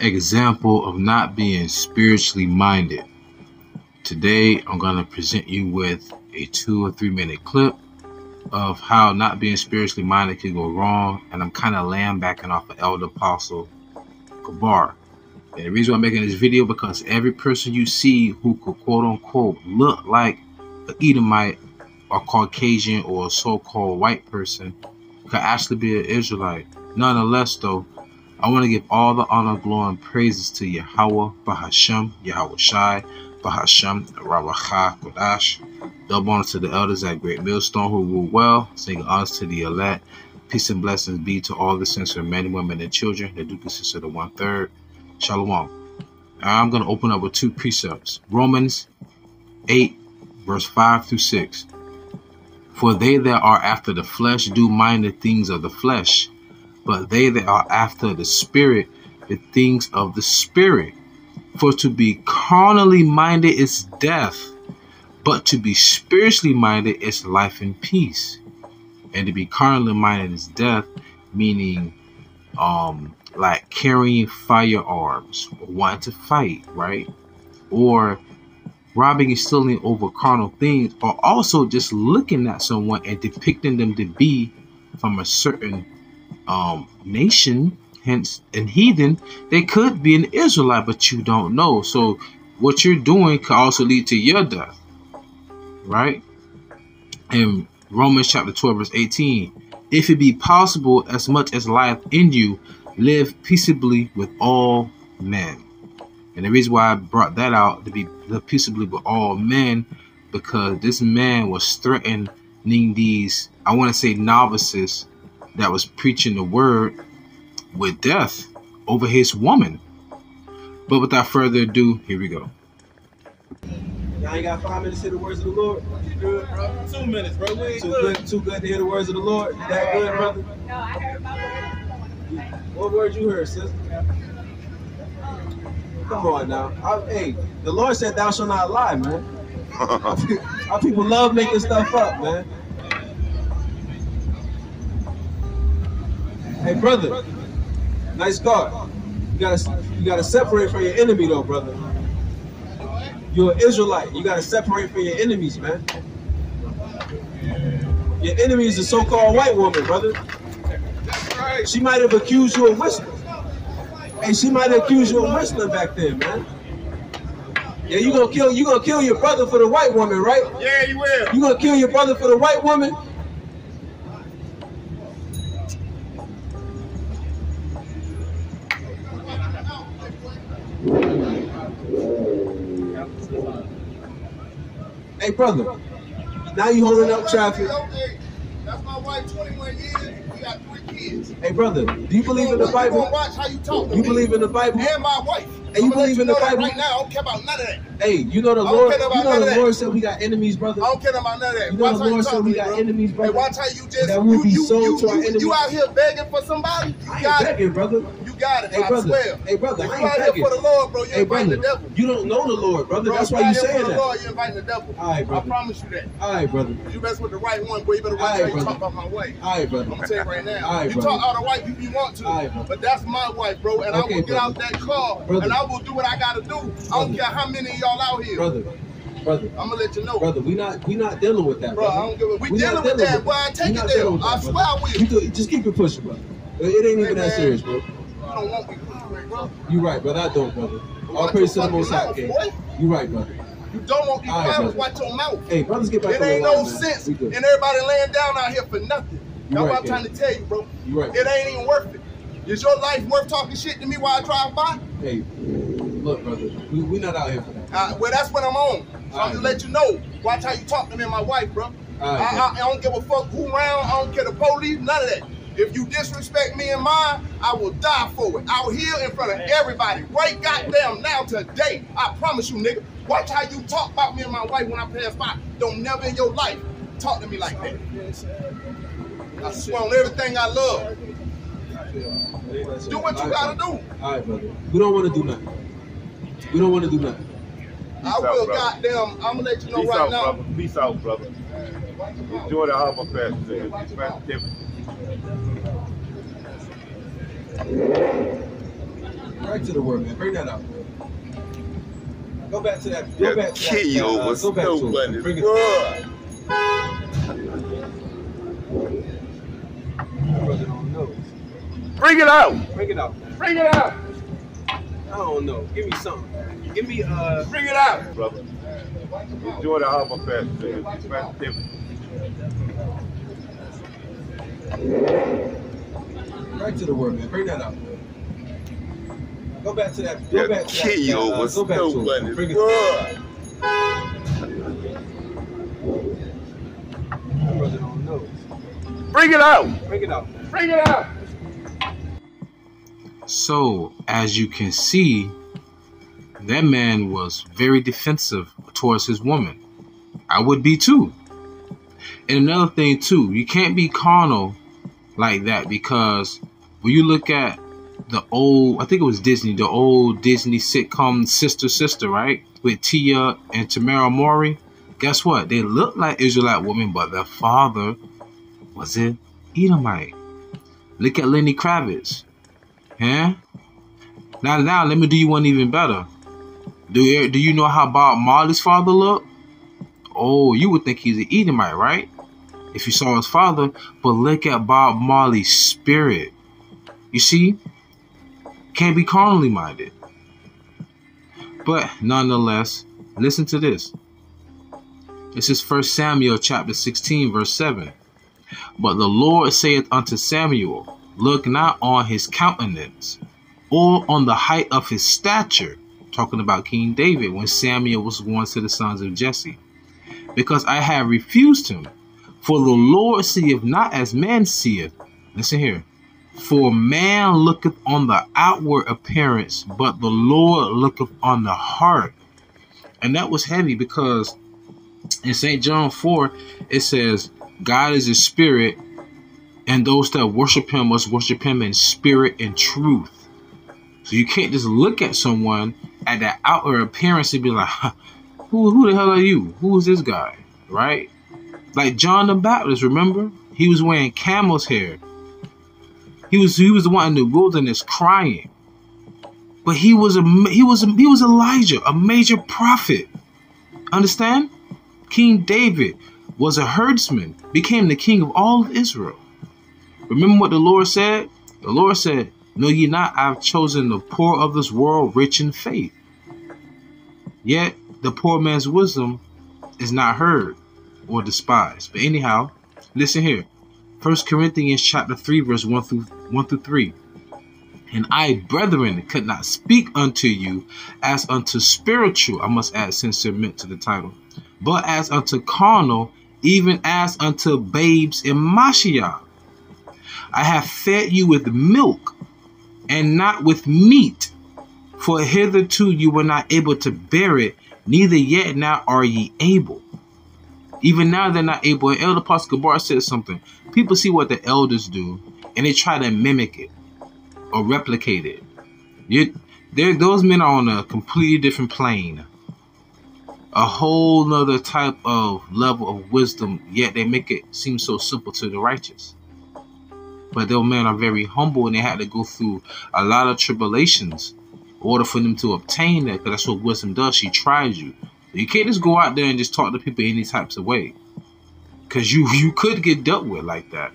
example of not being spiritually minded. Today, I'm going to present you with a two or three minute clip of how not being spiritually minded can go wrong. And I'm kind of laying backing off of Elder Apostle Gabar. And the reason I'm making this video because every person you see who could quote unquote look like an Edomite or Caucasian or a so-called white person could actually be an Israelite. Nonetheless, though, I want to give all the honor, glory, and praises to Yahawah, Bahasham, Yahawashi, Bahasham, Rawachaa, Qadash. Double honor to the elders at Great Milestone who rule well. Sing honors to the elect. Peace and blessings be to all the sincere men, women, and children that do consist of the one third. Shalom. I'm going to open up with two precepts Romans 8, verse 5 through 6. For they that are after the flesh do mind the things of the flesh, but they that are after the spirit, the things of the spirit. For to be carnally minded is death, but to be spiritually minded is life and peace. And to be carnally minded is death, meaning um like carrying firearms, wanting to fight, right? Or robbing and stealing over carnal things, or also just looking at someone and depicting them to be from a certain um, nation, hence an heathen, they could be an Israelite, but you don't know. So what you're doing could also lead to your death, right? In Romans chapter 12, verse 18, if it be possible, as much as life in you, live peaceably with all men. And the reason why I brought that out to be peaceably with all men, because this man was threatening these, I want to say novices that was preaching the word with death over his woman. But without further ado, here we go. Y'all ain't got five minutes to hear the words of the Lord. Good, bro? Two minutes, bro. We ain't Too good. good, too good to hear the words of the Lord. You that good, brother? No, I heard about What word you heard, sis? Come on now. I, hey, the Lord said, "Thou shalt not lie," man. Our people love making stuff up, man. Hey, brother. Nice guard. You gotta, you gotta separate from your enemy, though, brother. You're an Israelite. You gotta separate from your enemies, man. Your enemy is a so-called white woman, brother. She might have accused you of whistling. Hey, she might have accused you of whistling back then, man. Yeah, you gonna kill you gonna kill your brother for the white woman, right? Yeah, you will. You gonna kill your brother for the white woman? Hey, brother. Now you holding up traffic. That's my wife, 21 years. We got three kids. Hey, brother. Do you believe in the You Bible? watch how you talk You believe in the Bible? And my wife. Hey, you believe in the Bible? Right now, I don't care about none of that. Hey, you know the Lord. You know the. Lord said we got enemies, brother. I don't care about none of that. You know the Lord said we got enemies, Hey, brother. watch how you just That will you, be sold you, to our enemies. you out here begging for somebody. You I got it. begging, brother. You got it. Hey, I brother. swear. Hey, brother, you out here for the Lord, bro, you Hey, inviting brother. the devil. You don't know the Lord, brother. Bro, That's why you you out here saying that. Lord, you inviting the devil. All right, I promise you that. All right, brother. You mess with the right one, boy. You better watch how you brother. talk about my wife. All right, brother. I'm gonna tell you right now. All right, you talk all the white if you want to, but that's my wife, bro. And I will get out that car and I will do what I gotta do. I don't care how many of y'all out here. Brother, brother, I'm gonna let you know, brother. We not we not dealing with that, bro. I brother. don't give a. We We not dealing with that, boy. that. Take it there. I swear. I will. You do, just keep it pushing, brother. It ain't even Hey, that serious, bro. You don't want me, bro. You right, brother. I don't, brother. All Watch praise to the Most High, King. You right, brother. You don't want these right, brother. Watch your mouth. Hey, brothers, get back It ain't no sense and everybody laying down out here for nothing. That's what I'm trying to tell you, bro. You right. It ain't even worth it. Is your life worth talking shit to me while I drive by? Hey, look, brother. We we not out here for that. Uh, well, that's what I'm on. So I'm just let you know. Watch how you talk to me and my wife, bro. I, I, I don't give a fuck who around. I don't care the police, none of that. If you disrespect me and mine, I will die for it. Will heal in front of everybody right goddamn now today. I promise you, nigga. Watch how you talk about me and my wife when I pass by. Don't never in your life talk to me like that. I swear on everything I love. Do what you gotta do. All right, brother. We don't want to do nothing. We don't want to do nothing. I out, will brother. goddamn, I'm gonna let you know Peace right out, now. brother. Peace out, brother. Enjoy the harbor passage. Pastor Right Right to the word, man. Bring that out. Go back to that. Yeah, Go back to that. key uh, over go back to it. Bring it. Bruh. Brother don't know. Bring it out. Bring it out. Bring it out. I don't know. Give me something. Give me uh. Bring it out, brother. You're doing a harbor fest. It's fast different. Right to the word, man. Bring that out. Go back to that. Yeah, Go back to that. uh, over go back it. Bring it. Bruh. Brother don't know. Bring it out. Bring it out. Bring it out. So, as you can see, that man was very defensive towards his woman. I would be too. And another thing too, you can't be carnal like that because when you look at the old, I think it was Disney, the old Disney sitcom Sister Sister, right? With Tia and Tamera Mowry. Guess what? They look like Israelite women, but their father was an Edomite. Look at Lenny Kravitz. Huh? Now, now, let me do you one even better. Do you, do you know how Bob Marley's father looked? Oh, you would think he's an Edomite, right? If you saw his father, but look at Bob Marley's spirit. You see, can't be carnally minded. But nonetheless, listen to this. This is 1 Samuel chapter 16, verse 7. But the Lord saith unto Samuel, Look not on his countenance, or on the height of his stature, talking about King David when Samuel was one to the sons of Jesse, because I have refused him. For the Lord seeth not as man seeth. Listen here. For man looketh on the outward appearance, but the Lord looketh on the heart. And that was heavy because in St. John 4, it says, God is a spirit, and those that worship him must worship him in spirit and truth. So you can't just look at someone at that outer appearance and be like, who, who the hell are you? Who is this guy? Right? Like John the Baptist, remember? He was wearing camel's hair. He was he was the one in the wilderness crying. But he was a he was a, he was Elijah, a major prophet. Understand? King David was a herdsman, became the king of all of Israel. Remember what the Lord said? The Lord said, Know ye not, I've chosen the poor of this world rich in faith. Yet the poor man's wisdom is not heard or despised. But anyhow, listen here. First Corinthians chapter 3, verse 1 through 1 through 3. And I, brethren, could not speak unto you as unto spiritual, I must add sincere meant to the title, but as unto carnal, even as unto babes in Mashiach. I have fed you with milk and not with meat, for hitherto you were not able to bear it, neither yet now are ye able. Even now they're not able. And Elder Pastor Gabar said something. People see what the elders do and they try to mimic it or replicate it. You, those men are on a completely different plane. A whole nother type of level of wisdom, yet they make it seem so simple to the righteous. But those men are very humble and they had to go through a lot of tribulations in order for them to obtain that, because that's what wisdom does. She tries you. You can't just go out there and just talk to people any types of way. Cause you you could get dealt with like that.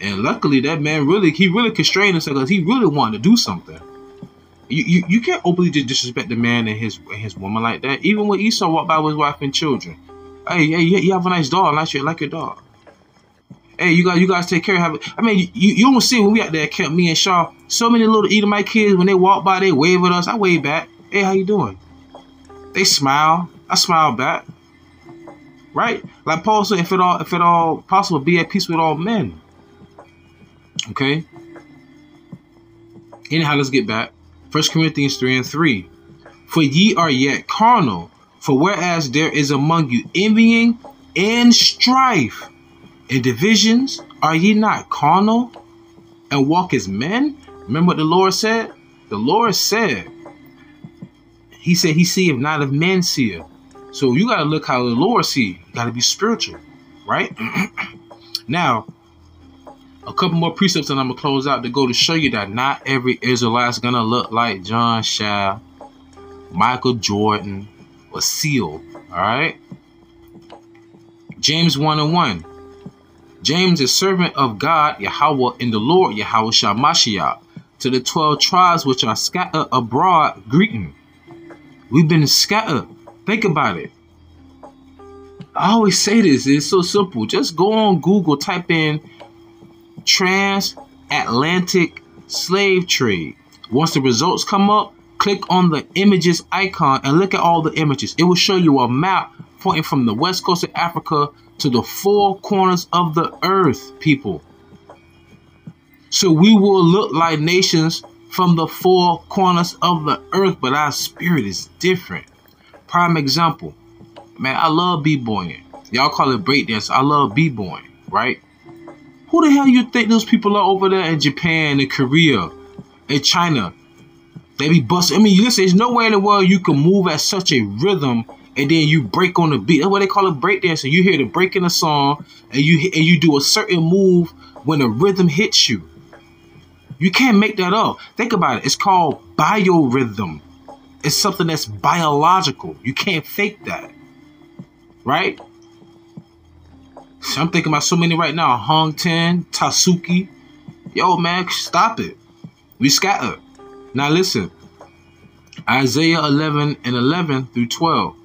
And luckily that man really he really constrained himself because he really wanted to do something. You, you you can't openly just disrespect the man and his and his woman like that. Even when Esau walked by with his wife and children. Hey, hey, you have a nice dog, like your like your dog. Hey, you guys, you guys take care of it. I mean, you, you don't see when we out there me and Shah. So many little Edomite kids when they walk by, they wave at us. I wave back. Hey, how you doing? They smile. I smile back. Right? Like Paul said, if it all if it all possible, be at peace with all men. Okay. Anyhow, let's get back. First Corinthians 3 and 3. For ye are yet carnal, for whereas there is among you envying and strife and divisions, are ye not carnal and walk as men? Remember what the Lord said? The Lord said, He said, He see if not of men see. So you gotta look how the Lord see. You gotta be spiritual, right? now, a couple more precepts and I'm gonna close out to go to show you that not every Israelite's gonna look like John Shaw, Michael Jordan, or Seal. Alright? James 1 and 1. James is servant of God, Yahawah, in the Lord, Yahawashi HaMashiach, to the 12 tribes which are scattered abroad, greeting. We've been scattered. Think about it. I always say this, it's so simple. Just go on Google, type in transatlantic slave trade. Once the results come up, click on the images icon and look at all the images. It will show you a map pointing from the west coast of Africa to the four corners of the earth, people. So we will look like nations from the four corners of the earth, but our spirit is different. Prime example, man, I love b-boying. Y'all call it breakdance. I love b-boying, right? Who the hell you think those people are over there in Japan and Korea and China? They be busting. I mean, listen, there's nowhere in the world you can move at such a rhythm and then you break on the beat. That's what they call it breakdancing. You hear the break in the song and you and you do a certain move when the rhythm hits you. You can't make that up. Think about it. It's called biorhythm. It's something that's biological. You can't fake that. Right? I'm thinking about so many right now. Hong Ten, Taisuke. Yo, man, stop it. We scatter. Now listen. Isaiah 11 and 11 through 12.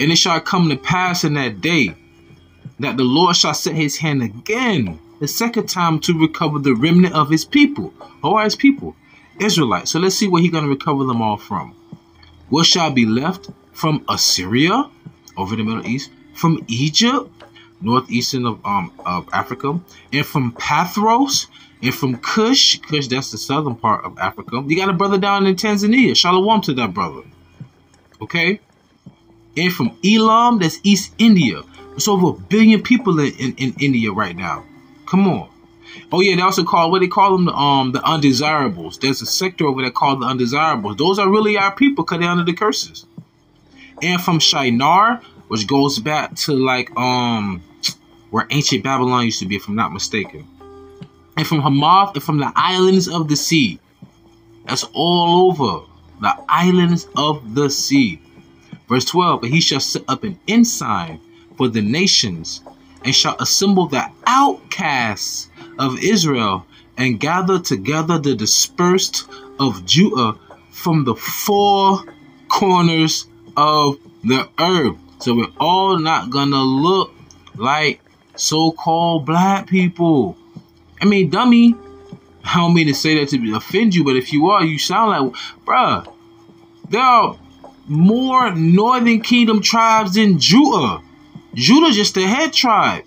And it shall come to pass in that day that the Lord shall set his hand again, the second time to recover the remnant of his people. Who are his people? Israelites. So let's see where he's going to recover them all from. What shall be left from Assyria, over the Middle East, from Egypt, northeastern of um of Africa, and from Pathros, and from Kush, Kush that's the southern part of Africa. You got a brother down in Tanzania. Shalom to that brother. Okay? And from Elam, that's East India. There's over a billion people in, in, in India right now. Come on. Oh yeah, they also call what they call them the um the undesirables. There's a sector over there called the undesirables. Those are really our people because they're under the curses. And from Shinar, which goes back to like um where ancient Babylon used to be, if I'm not mistaken. And from Hamath and from the islands of the sea. That's all over. The islands of the sea. Verse 12, But he shall set up an ensign for the nations, and shall assemble the outcasts of Israel, and gather together the dispersed of Judah from the four corners of the earth. So we're all not gonna look like so-called black people. I mean, dummy. I don't mean to say that to offend you, but if you are, you sound like, bruh. There are more Northern Kingdom tribes than Judah. Judah just the head tribe.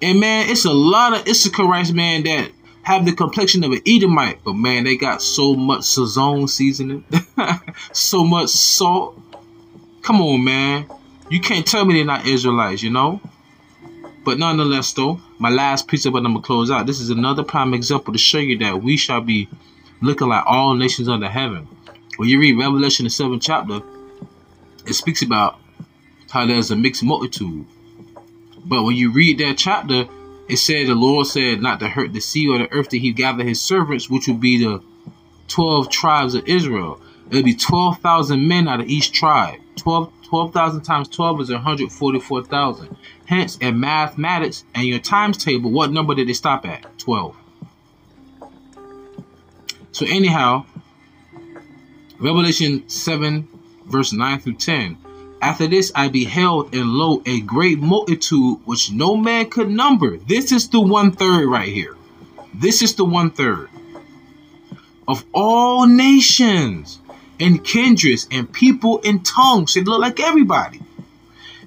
And man, it's a lot of Issacharites, man, that have the complexion of an Edomite. But man, they got so much Sazon seasoning. so much salt. Come on, man. You can't tell me they're not Israelites, you know? But nonetheless, though, my last piece of it, I'm going to close out. This is another prime example to show you that we shall be looking like all nations under heaven. When you read Revelation, the seventh chapter, it speaks about how there's a mixed multitude. But when you read that chapter, it said the Lord said not to hurt the sea or the earth that he gather his servants, which would be the 12 tribes of Israel. It'll be 12,000 men out of each tribe. 12 12,000 times 12 is 144,000. Hence, in mathematics and your times table, what number did they stop at? 12. So anyhow, Revelation 7, verse 9 through 10. After this I beheld, and lo, a great multitude which no man could number. This is the one third right here. This is the one third of all nations and kindreds and people and tongues. They look like everybody.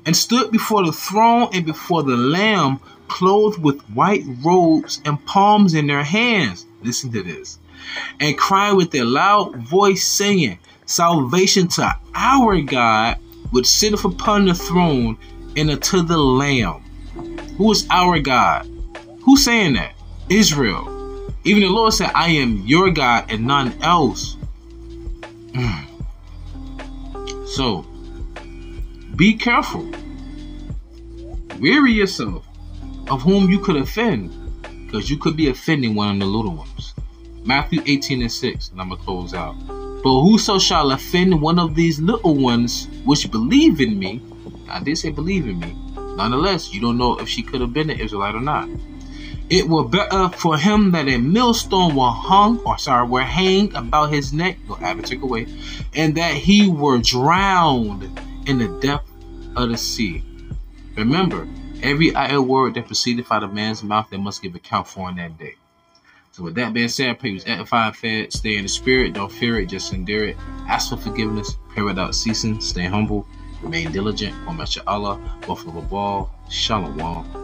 And stood before the throne and before the Lamb, clothed with white robes and palms in their hands. Listen to this. And crying with a loud voice, saying, Salvation to our God, which sitteth upon the throne, and unto the Lamb. Who is our God? Who's saying that? Israel. Even the Lord said, I am your God and none else. Mm. So, be careful. Weary yourself of whom you could offend, because you could be offending one of the little ones. Matthew 18 and 6, and I'm going to close out. But whoso shall offend one of these little ones which believe in me, I did say believe in me, nonetheless, you don't know if she could have been an Israelite or not. It were better for him that a millstone were hung, or sorry, were hanged about his neck, add or take away, and that he were drowned in the depth of the sea. Remember, every idle word that proceeded out of man's mouth, they must give account for in that day. So with that being said, I pray you edified, fed, stay in the spirit, don't fear it, just endure it. Ask for forgiveness, pray without ceasing, stay humble, remain diligent, Om Allah, Buffalo Ball, Shalom.